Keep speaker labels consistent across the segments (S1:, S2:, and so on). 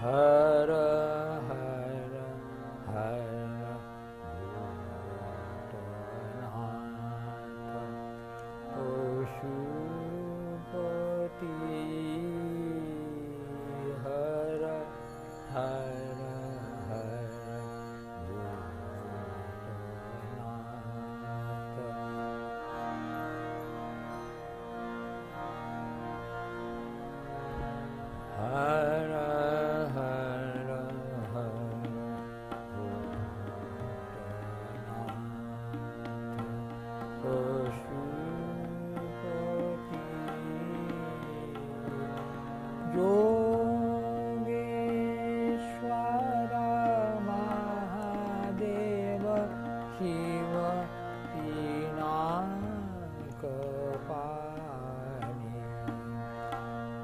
S1: Huh?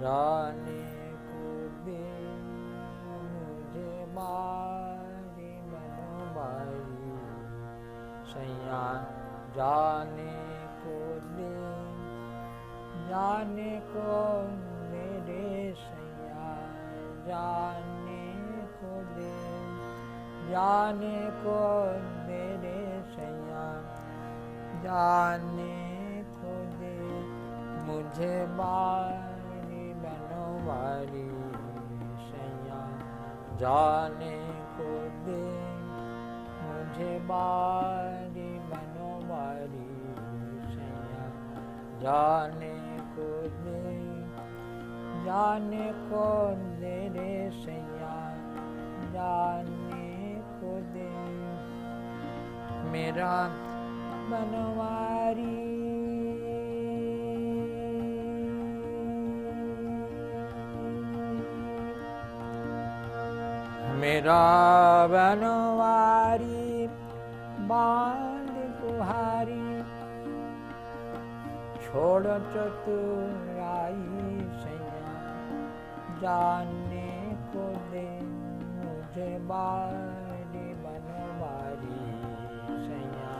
S1: जाने को दे मुझे बारी मनोबारी सैया, जाने को दे जाने को मेरे सैया। जाने को दे जाने को मेरे सैया। जाने को दे मुझे बारी बनवारी सैया। जाने को दे मुझे बारी बनवारी सैया। जाने को दे जाने को दे रे सैया। जाने को दे मेरा बनवारी मेरा बनवारी, बाँध कुहारी, छोड़ चतुराई सैया जाने को दे मुझे बारी बनवारी सैया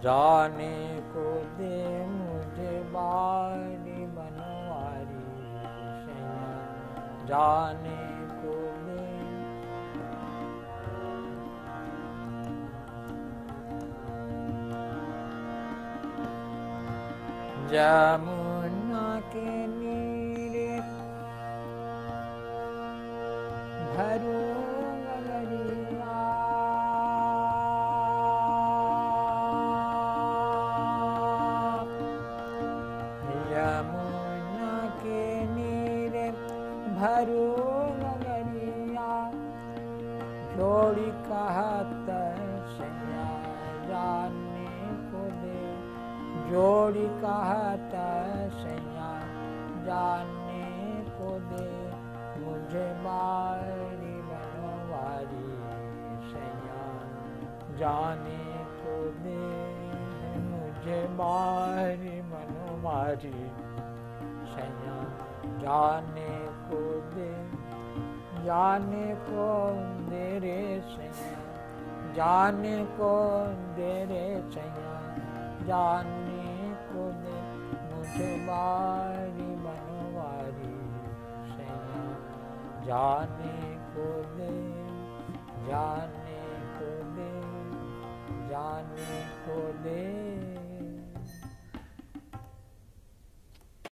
S1: जाने को दे मुझे बारी बनवारी सैया जाने जमुना के नीरे भरो यमुना के नीरे भरो गगरिया जोड़ी कहत जोड़ी कहत सैया, जाने को दे मुझे बारी बनवारी सैया, जाने को दे मुझे बारी बनवारी सैया, जाने को दे, जाने को दे रे सैया, जाने को दे रे सैया। जाने को दे मुझे बारी बनवारी, सैया। जाने को दे जाने को दे जाने को दे